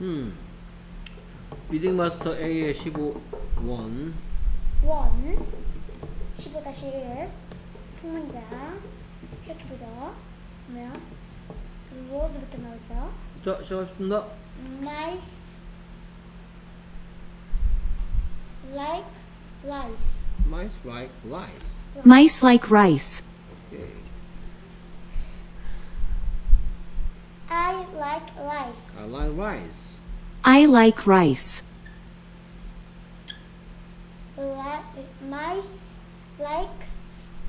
음. 리딩 마스터 A의 15 원. 원 15-1 통문장 시작해보죠 뭐야? 워드부터 나오죠 자, 시작하겠습니다. nice like rice Mice like lice. Mice like rice. 오 I like rice. I like rice. I like rice. Mice like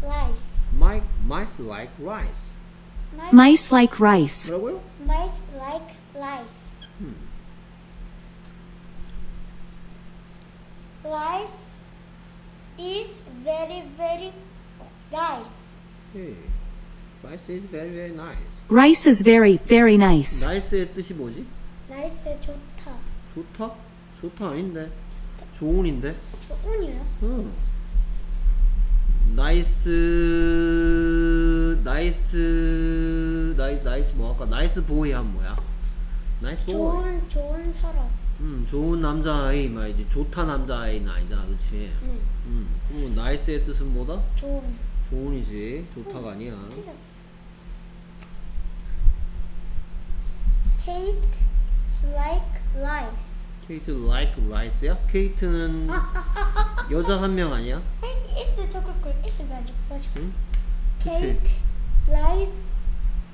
rice. My, mice like rice. Mice, like rice. Mice like rice. Hmm. Rice is very, very nice. Hey. Rice is very very nice. Rice is very, very nice. nice의 뜻이 뭐지? nice 좋다 좋다? 좋다 아닌데. 좋은인데. 운이요? 응. nice nice nice nice 뭐 할까? nice boy 하면 뭐야? nice boy. 좋은 좋은 사람 음, 좋은 남자아이 말이지. 좋다 남자아이는 아니잖아, 그치? 네 음, 그럼 나이스의 뜻은 뭐다? 좋은 좋은이지. 좋다가 아니야. 틀렸어 Kate like rice 케이트 like rice야? 케이트는 여자 한 명 아니야? 적을 걸 있으면 안 가지고 응? 그치. Kate like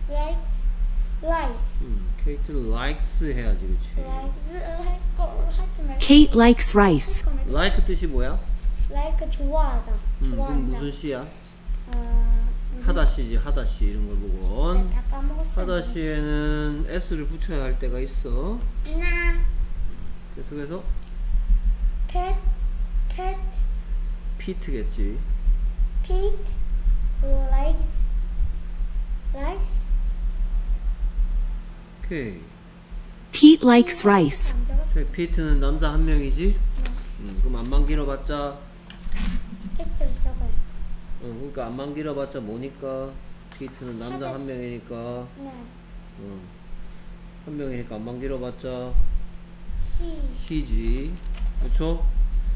like rice 음, 케이트 likes 해야지, 그치? like 할걸 하지 말고 Kate likes rice. like 뜻이 뭐야? like 좋아하다 음, 그럼 좋아한다 무슨 시야? 어, 하다시지, 하다시 이런 걸 보고. 다 까먹었어 하다시에는 s를 붙여야 할 때가 있어. 나 계속해서 cat cat 피트겠지. Pete likes rice 오케이. Pete likes rice. 오케이, 피트는 남자 한 명이지? 음, 그럼 안만 길어봤자 어, 그러니까 안만 길어봤자 뭐니까 피트는 남자 한. 명이니까. 네. 어, 한 명이니까 안만 길어봤자 he 그쵸?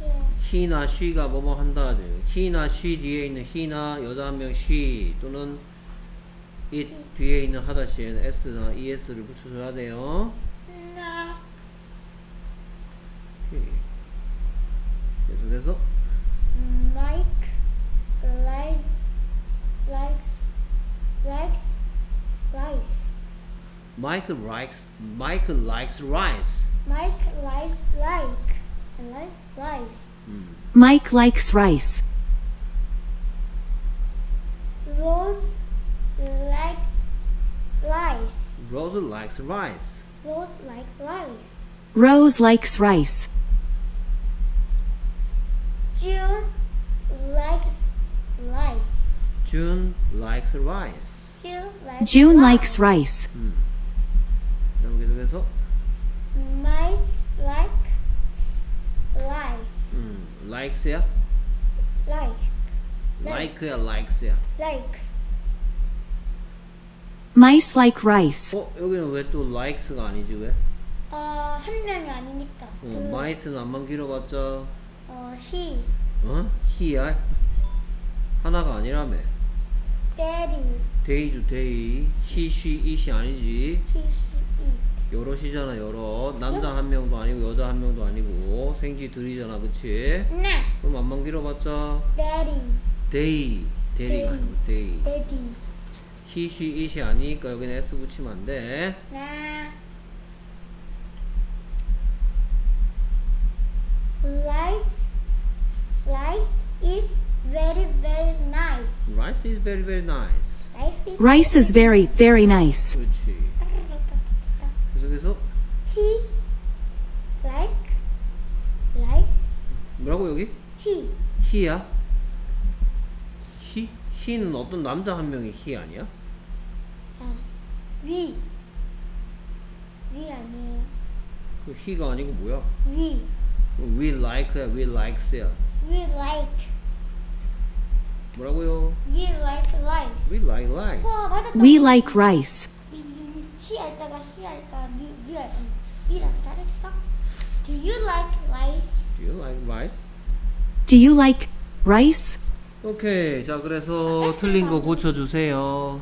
예. he나 she가 뭐뭐 한다 하죠 he나 she 뒤에 있는 he나 여자 한 명 she 또는 it 뒤에 있는 하다 시에는 s나 es를 붙여줘야 돼요. 나. 계속해서 likes likes likes rice Mike likes Mike likes rice. Mike likes like. Like rice. 음. Mike likes rice. Rose likes rice. Rose likes rice. Rose like rice. Rose likes rice. June likes rice June likes rice June likes June rice. likes rice. 음. 그다음 계속해서 Mice like rice 음. likes야 like like야 likes야 like Mice like rice. 어 여기는 왜 또 likes가 아니지 왜? 어, 한 명이 아니니까 어, 그, mice는 안만 길어봤자 어, he 어? he야 하나가 아니라며 They they죠 they he she it이 아니지. he she it 여럿이잖아 여럿 남자 한 명도 아니고 여자 한 명도 아니고. 생쥐 둘이잖아 그치? 나 그럼 안만 길어봤자? daddy 데이 데이가 아니고 데이 he she it이 아니니까 여기는 s 붙이면 안돼. 나 rice rice is very very nice rice is very very nice rice is very, very nice. 그렇지 계속해서 he like rice 뭐라고 여기? he he야? he? he는 어떤 남자 한 명이 he 아니야? 아, 위. 위 아니에요. 그 he가 아니고 뭐야? 위. we like야 we likes야 We like. 뭐라고요? We like. we like rice 와, 맞았다. We like rice. 히 할까가 히 할까, 위, 위 할까. 이런 잘했어. Do you like rice? Do you like rice? Do you like rice? 오케이. 자, 그래서 틀린 거 고쳐주세요.